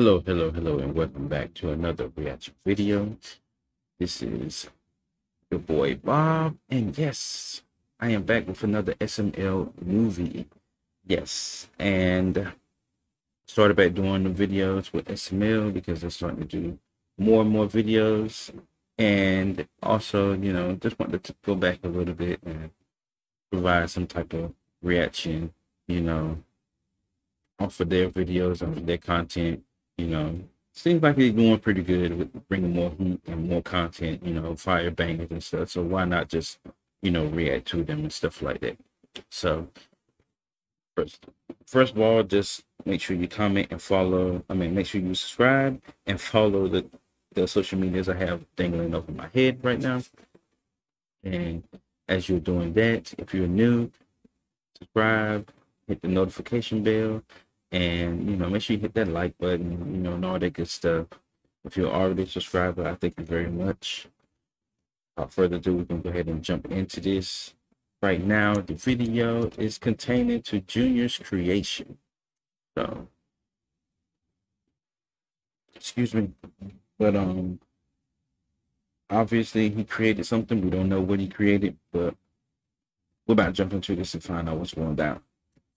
Hello, hello, hello, and welcome back to another reaction video. This is your boy Bob, and yes, I am back with another SML movie. Yes, and started back doing the videos with SML because they're starting to do more and more videos, and also, you know, just wanted to go back a little bit and provide some type of reaction, you know, off of their videos, off of their content you know, seems like they're doing pretty good with bringing more heat and more content, you know, fire bangers and stuff. So why not just, you know, react to them and stuff like that? So first, first of all, just make sure you comment and follow. I mean, make sure you subscribe and follow the the social medias I have dangling over my head right now. And as you're doing that, if you're new, subscribe, hit the notification bell, and you know make sure you hit that like button you know and all that good stuff. If you're already a subscriber i thank you very much. Without further ado we can go ahead and jump into this. Right now the video is containing to junior's creation. So excuse me but um obviously he created something. We don't know what he created but we're about to jump into this and find out what's going down.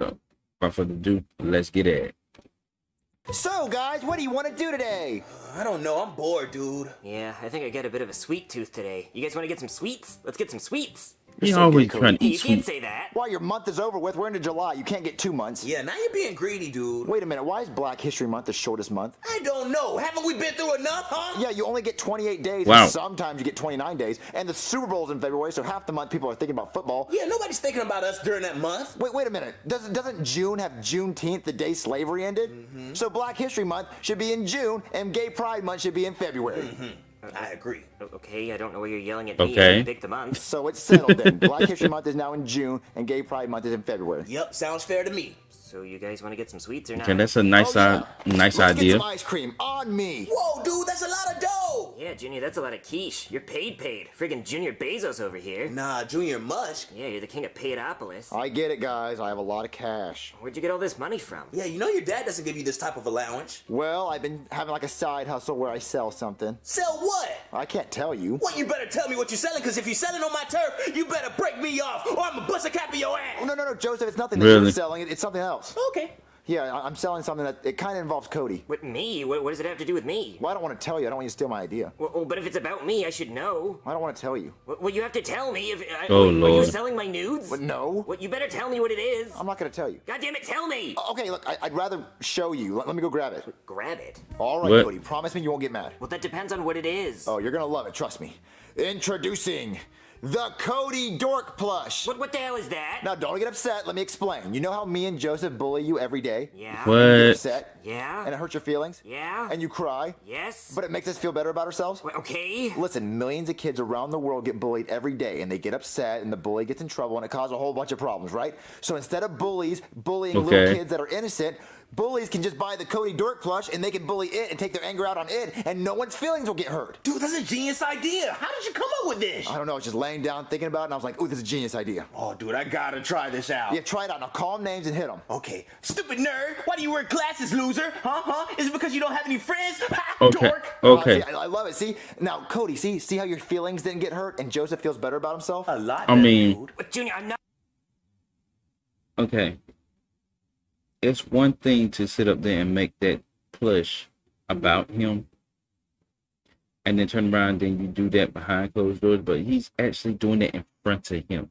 So without further ado, let's get it. So, guys, what do you want to do today? Uh, I don't know. I'm bored, dude. Yeah, I think I got a bit of a sweet tooth today. You guys want to get some sweets? Let's get some sweets. You always trying to eat You can't say that. While your month is over with. We're into July. You can't get two months. Yeah, now you're being greedy, dude. Wait a minute. Why is Black History Month the shortest month? I don't know. Haven't we been through enough, huh? Yeah, you only get 28 days. Wow. And sometimes you get 29 days. And the Super Bowl's in February, so half the month people are thinking about football. Yeah, nobody's thinking about us during that month. Wait, wait a minute. Doesn't doesn't June have Juneteenth, the day slavery ended? Mm-hmm. So Black History Month should be in June, and Gay Pride Month should be in February. Mm-hmm. I agree. Okay, I don't know why you're yelling at me. Okay. You Pick the month. So it's settled then. Black History Month is now in June, and Gay Pride Month is in February. Yep, sounds fair to me. So you guys want to get some sweets or not? Okay, that's a nice, Oh, uh, yeah. nice Let's idea. Get some ice cream on me. Whoa, dude, that's a lot of dough. Yeah, Junior, that's a lot of quiche. You're paid, paid. Friggin' Junior Bezos over here. Nah, Junior much. Yeah, you're the king of Paidopolis. I get it, guys. I have a lot of cash. Where'd you get all this money from? Yeah, you know your dad doesn't give you this type of allowance. Well, I've been having like a side hustle where I sell something. Sell what? I can't tell you. What, you better tell me what you're selling, because if you're selling on my turf, you better break me off, or I'm gonna bust a cap of your Oh, ass. no, no, no, Joseph, it's nothing that Really? you're selling. It- It's something else. Okay. Yeah, I- I'm selling something that it kind of involves Cody. What, me? What, what does it have to do with me? Well, I don't want to tell you. I don't want you to steal my idea. Well, well, but if it's about me, I should know. I don't want to tell you. Well, well, you have to tell me. If I, Oh, Are you selling my nudes? But no, Well, you better tell me what it is. I'm not going to tell you. God damn it, tell me! Oh, okay, look, I- I'd rather show you. Let, let me go grab it. Grab it. All right, What? Cody, promise me you won't get mad. Well, that depends on what it is. Oh, you're going to love it. Trust me. Introducing the Cody Dork plush. What, what the hell is that? Now, don't get upset. Let me explain. You know how me and Joseph bully you every day? Yeah. You get What? upset, Yeah. and it hurts your feelings, Yeah. and you cry, yes. but it makes us feel better about ourselves? Well, okay. Listen, millions of kids around the world get bullied every day, and they get upset, and the bully gets in trouble, and it causes a whole bunch of problems, right? So instead of bullies bullying little kids that are innocent, bullies can just buy the Cody Dork plush, and they can bully it and take their anger out on it, and no one's feelings will get hurt. Dude, that's a genius idea. How did you come up with this? I don't know, I was just laying down thinking about it, and I was like, ooh, this is a genius idea. Oh, dude, I gotta try this out. Yeah, try it out. Now call 'em names and hit them. Okay, stupid nerd. Why do you wear glasses, loser? Huh? Huh? Is it because you don't have any friends? Ha, Okay. dork. Okay. Oh, see, I, I love it. See? Now, Cody, see see how your feelings didn't get hurt, and Joseph feels better about himself? A lot. I mean- dude. But Junior, I'm not. Okay. It's one thing to sit up there and make that plush about him and then turn around and then you do that behind closed doors, but he's actually doing that in front of him.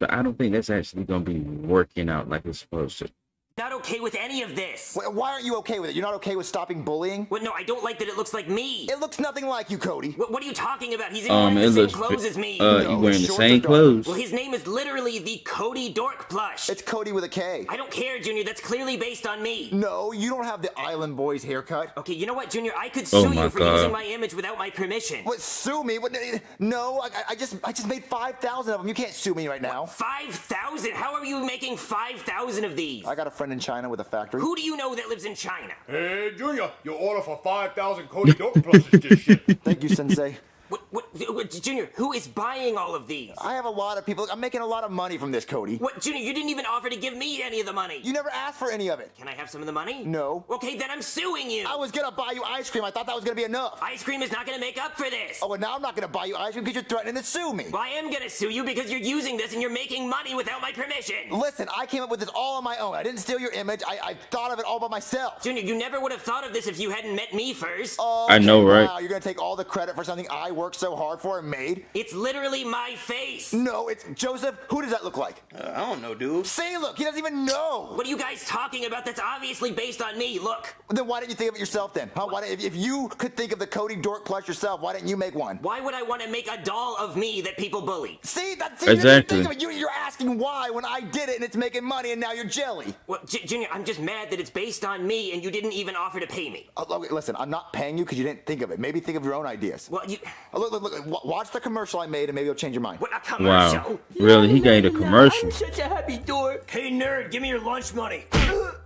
So I don't think that's actually gonna be working out like it's supposed to. Not okay with any of this. Why aren't you okay with it? You're not okay with stopping bullying? Well, no, I don't like that it looks like me. It looks nothing like you, Cody. What, what are you talking about? He's in Um, wearing it the same clothes bi- as me. uh, No, you wearing the same clothes. well, his name is literally the Cody Dork plush. It's Cody with a K. I don't care, Junior. That's clearly based on me. No, you don't have the Island Boys haircut. Okay, you know what, Junior? I could Oh sue my you for God. using my image without my permission. What? Sue me? What? No, I, I just I just made five thousand of them. You can't sue me right now. Five thousand? How are you making five thousand of these? I got a friend in China with a factory. Who do you know that lives in China? Hey, Junior, your order for 5,000 Cody Dork plushes just shipped. Thank you, Sensei. What, what, what, Junior, who is buying all of these? I have a lot of people. I'm making a lot of money from this, Cody. What, Junior, you didn't even offer to give me any of the money. You never asked for any of it. Can I have some of the money? No. Okay, then I'm suing you. I was gonna buy you ice cream. I thought that was gonna be enough. Ice cream is not gonna make up for this. Oh, and now I'm not gonna buy you ice cream because you're threatening to sue me. Well, I am gonna sue you because you're using this and you're making money without my permission. Listen, I came up with this all on my own. I didn't steal your image. I, I thought of it all by myself. Junior, you never would have thought of this if you hadn't met me first. I know, right? Wow, you're gonna take all the credit for something I worked so hard for and made? It's literally my face. No, it's Joseph. Who does that look like? Uh, I don't know, dude. Say, look, he doesn't even know. What are you guys talking about? That's obviously based on me. Look. Then why didn't you think of it yourself then? Huh? Why if, if you could think of the Cody Dork plush yourself, why didn't you make one? Why would I want to make a doll of me that people bully? See, that's see, Exactly. You think of it. You, you're asking why when I did it and it's making money and now you're jelly. Well, J- Junior, I'm just mad that it's based on me and you didn't even offer to pay me. Uh, look, listen, I'm not paying you because you didn't think of it. Maybe think of your own ideas. Well, you. Uh, look, look, look, watch the commercial I made and maybe you'll change your mind. What a commercial. Wow. Really? He gave a commercial. I'm such a happy dork. Hey, nerd, give me your lunch money.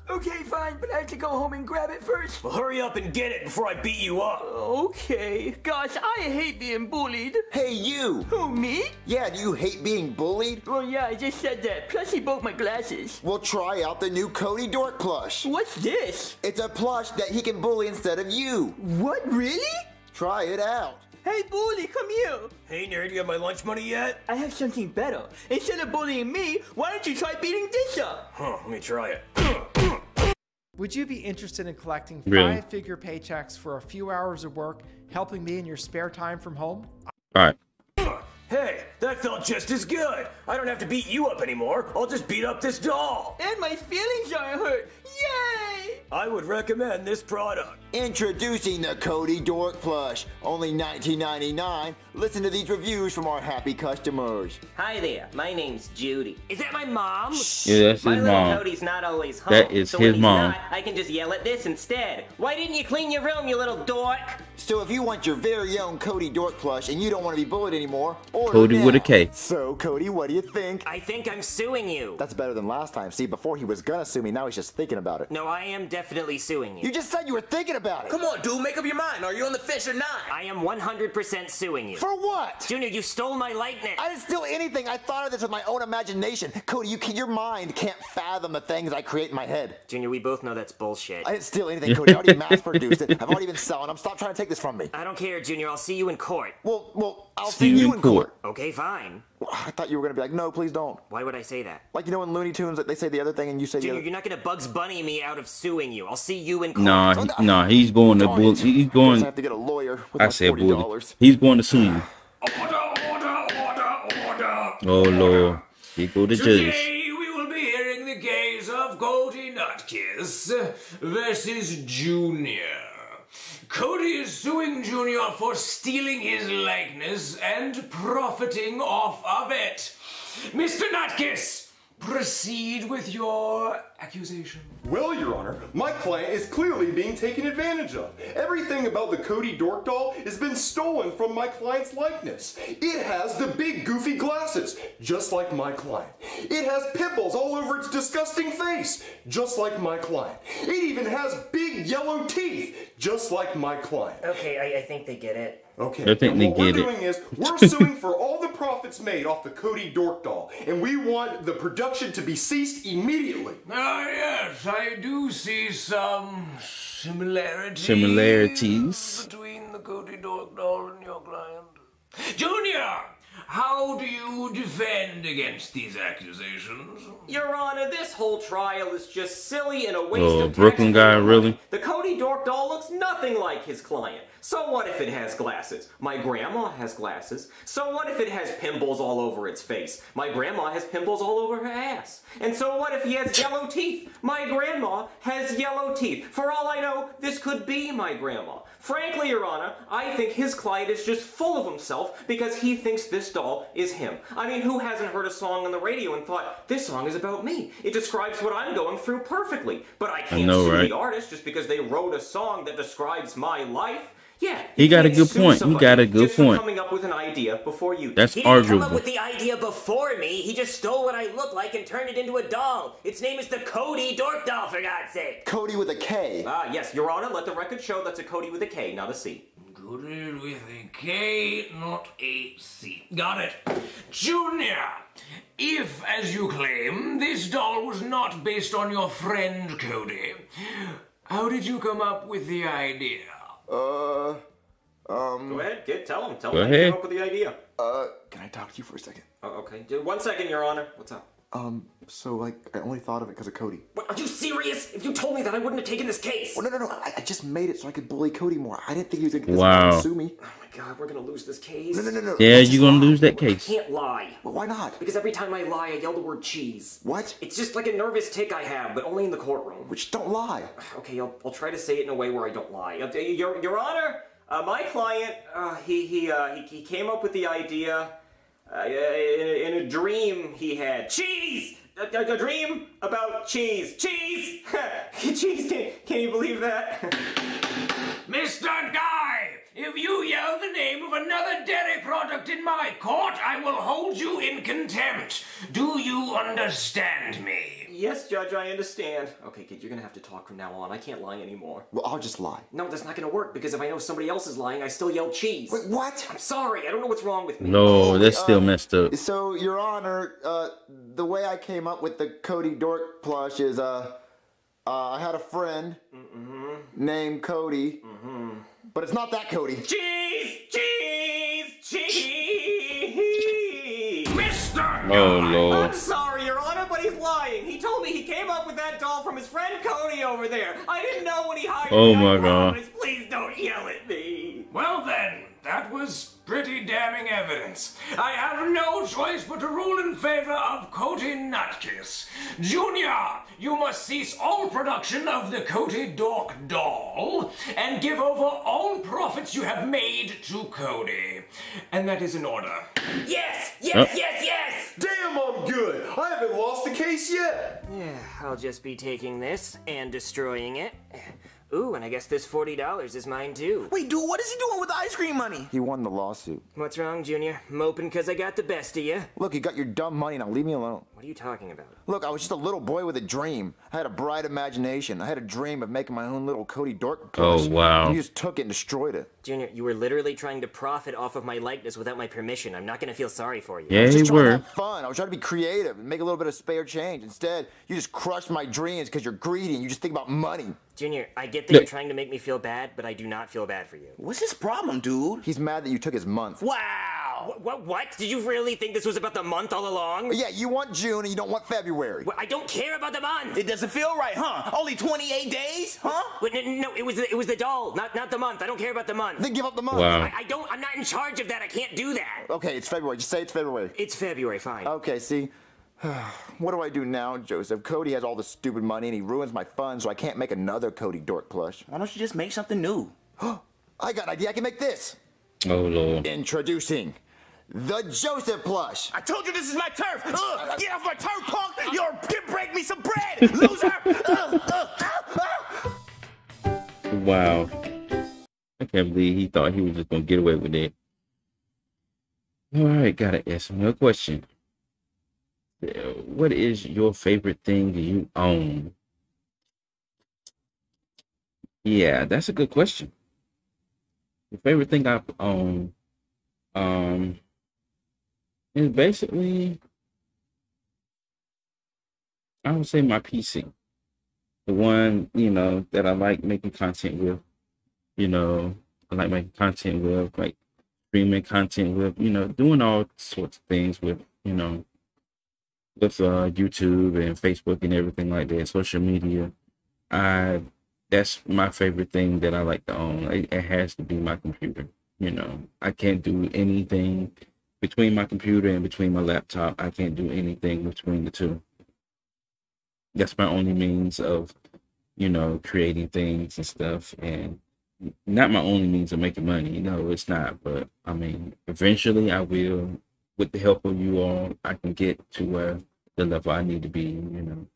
okay, fine, but I have to go home and grab it first. Well, hurry up and get it before I beat you up. Okay. Gosh, I hate being bullied. Hey, you! Who, me? Yeah, do you hate being bullied? Well, yeah, I just said that. Plus, he broke my glasses. Well, try out the new Cody Dork plush. What's this? It's a plush that he can bully instead of you. What, really? Try it out. Hey, bully, come here. Hey, nerd, you have my lunch money yet? I have something better. Instead of bullying me, why don't you try beating this up? Huh, let me try it. Would you be interested in collecting Really? five figure paychecks for a few hours of work, helping me in your spare time from home? All right. Hey, that felt just as good. I don't have to beat you up anymore. I'll just beat up this doll. And my feelings aren't hurt. Yay! I would recommend this product. Introducing the Cody Dork Plush. Only $19.99. Listen to these reviews from our happy customers. Hi there. My name's Judy. Is that my mom? Shh. Yeah, that's my his mom. Cody's not always home. That is so his mom. Not, I can just yell at this instead. Why didn't you clean your room, you little dork? So if you want your very own Cody Dork Plush and you don't want to be bullied anymore, order Cody would 200k. So, Cody, what do you think? I think I'm suing you. That's better than last time. See, before he was gonna sue me, now he's just thinking about it. No, I am definitely suing you. You just said you were thinking about it. Come on, dude, make up your mind. Are you on the fish or not? I am 100% suing you. For what? Junior, you stole my lightning. I didn't steal anything. I thought of this with my own imagination. Cody, you can, your mind can't fathom the things I create in my head. Junior, we both know that's bullshit. I didn't steal anything, Cody. I already mass produced it. I've already been selling them. Stop trying to take this from me. I don't care, Junior. I'll see you in court. Well, well, I'll see, see you in court. court. Okay, fine. I thought you were gonna be like, no, please don't. Why would I say that? Like you know in Looney Tunes, they say the other thing and you say the Junior, other. you're not gonna Bugs Bunny me out of suing you. I'll see you in court. Nah, he, nah, he's going to Darn bull. He's Guess I going. have to get a lawyer with I my said forty bully. He's going to sue you. Order, order, order, order. Oh lord, he go to judge. Today we will be hearing the case of Cody Nutkiss versus Junior. Cody is suing Junior for stealing his likeness and profiting off of it. Mr. Nutkiss, proceed with your accusation. Well, Your Honor, my client is clearly being taken advantage of. Everything about the Cody Dork doll has been stolen from my client's likeness. It has the big goofy glasses, just like my client. It has pimples all over its disgusting face, just like my client. It even has big yellow teeth, just like my client. Okay, I, I think they get it. Okay. I think and they what we're get it. doing is we're suing for all the profits made off the Cody Dork doll, and we want the production to be ceased immediately. Ah, yes, I do see some similarities. Similarities. between the Cody Dork doll and your client. Junior, how do you defend against these accusations? Your Honor, this whole trial is just silly and a waste Oh, of Brooklyn guy, money. really? The Cody Dork doll looks nothing like his client. So what if it has glasses? My grandma has glasses. So what if it has pimples all over its face? My grandma has pimples all over her ass. And so what if he has yellow teeth? My grandma has yellow teeth. For all I know, this could be my grandma. Frankly, Your Honor, I think his client is just full of himself because he thinks this doll is him. I mean, who hasn't heard a song on the radio and thought, this song is about me? It describes what I'm going through perfectly. But I can't know, sue right? the artist just because they wrote a song that describes my life. Yeah, He got a good point. He got a good just for point. coming up with an idea before you. That's he didn't come up arguable. with the idea before me. He just stole what I look like and turned it into a doll. Its name is the Cody Dork Doll, for God's sake. Cody with a K. Ah, yes, Your Honor. Let the record show that's a Cody with a K, not a C. Cody with a K, not a C. Got it. Junior, if, as you claim, this doll was not based on your friend Cody, how did you come up with the idea? Uh, um, Go ahead, get tell him. Tell him how you ahead. came up with the idea. uh, can I talk to you for a second? Oh, okay, one second, Your Honor. What's up? Um, so like, I only thought of it because of Cody. What, are you serious? If you told me that, I wouldn't have taken this case. Well, no, no, no. I, I just made it so I could bully Cody more. I didn't think he was gonna Wow. far and sue me. Oh my God, we're gonna lose this case. No, no, no, no. Yeah, you're gonna lie. lose that case. I case. can't lie. Well, why not? Because every time I lie, I yell the word cheese. What? It's just like a nervous tick I have, but only in the courtroom. Which don't lie. Okay, I'll, I'll try to say it in a way where I don't lie. Uh, Your, Your Honor, uh, my client, uh, he, he, uh, he, he came up with the idea uh, in, a dream he had. Cheese! A, a, a dream about cheese. Cheese! cheese, can, can you believe that? Mr. Guy, if you yell the name of another dairy product in my court, I will hold you in contempt. Do you understand me? yes, Judge, I understand. Okay, kid, you're gonna have to talk from now on. I can't lie anymore. Well, I'll just lie. No, that's not gonna work because if I know somebody else is lying, I still yell cheese. Wait, what? I'm sorry, I don't know what's wrong with me. No, that's still messed up. So, Your Honor, uh, the way I came up with the Cody Dork plush is, uh, uh I had a friend named Cody, but it's not that Cody. Cheese! Cheese! Cheese! Mr. Oh Guy, lord. I'm sorry, Your Honor, but he's lying. He told me he came up with that doll from his friend Cody over there. I didn't know when he hired Oh my I God. Damning evidence. I have no choice but to rule in favor of Cody Nutkiss. Junior, you must cease all production of the Cody Dork doll and give over all profits you have made to Cody. And that is an order. Yes! Yes, Oh. yes, yes! Damn, I'm good. I haven't lost the case yet. Yeah, I'll just be taking this and destroying it. Ooh, and I guess this $40 is mine too. Wait, dude, what is he doing with the ice cream money? He won the lawsuit. What's wrong, Junior? Moping because I got the best of you? Look, you got your dumb money now. Leave me alone. What are you talking about? Look, I was just a little boy with a dream. I had a bright imagination. I had a dream of making my own little Cody Dork plush. Oh, wow. And you just took it and destroyed it. Junior, you were literally trying to profit off of my likeness without my permission. I'm not gonna feel sorry for you. Yeah, I was just trying to were. have fun. I was trying to be creative and make a little bit of spare change. Instead, you just crushed my dreams because you're greedy and you just think about money. Junior, I get that Look. you're trying to make me feel bad, but I do not feel bad for you. What's his problem, dude? He's mad that you took his month. Wow. What? What? what? Did you really think this was about the month all along? Yeah, you want June and you don't want February. Well, I don't care about the month. It doesn't feel right, huh? Only 28 days, huh? Wait, no, no, it was the, it was the doll, not not the month. I don't care about the month. Then give up the month. Wow. I, I don't. I'm not in charge of that. I can't do that. Okay, it's February. Just say it's February. It's February. Fine. Okay, see? what do I do now, Joseph? Cody has all the stupid money and he ruins my fun, so I can't make another Cody Dork plush. Why don't you just make something new? I got an idea. I can make this. Oh lord. Introducing the Joseph plush. I told you this is my turf. Ugh, get off my turf, punk. You're gonna break me some bread, loser. Ugh, ugh, ugh, ugh. Wow. I can't believe he thought he was just gonna get away with it. All right, gotta ask him a question. What is your favorite thing you own? Yeah, that's a good question. The favorite thing I own, um, is basically, I would say my PC. The one, you know, that I like making content with you know, I like making content with, like streaming content with, you know, doing all sorts of things with, you know, with uh, YouTube and Facebook and everything like that, social media. I that's my favorite thing that I like to own. It, it has to be my computer. You know, I can't do anything between my computer and between my laptop. I can't do anything between the two. That's my only means of, you know, creating things and stuff and not my only means of making money. No, it's not. But I mean, eventually I will, with the help of you all, I can get to where the level I need to be, you know,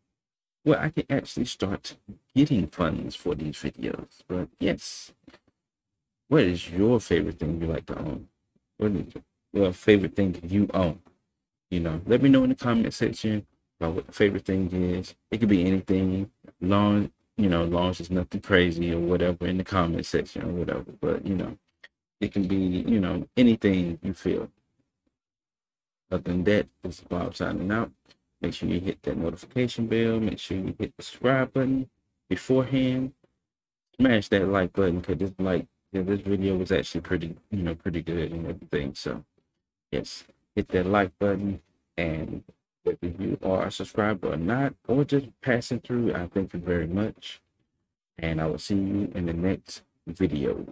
where I can actually start getting funds for these videos. But yes, what is your favorite thing you like to own? What is your favorite thing you own? You know, let me know in the comment section about what the favorite thing is. It could be anything, long you know, long as it's nothing crazy or whatever in the comment section or whatever. But you know, It can be, you know, anything you feel. Other than that, this is Bob signing out. Make sure you hit that notification bell. Make sure you hit the subscribe button beforehand. Smash that like button because this like yeah, this video was actually pretty, you know, pretty good and everything. So yes, hit that like button and whether you are a subscriber or not, or just passing through, I thank you very much. And I will see you in the next video.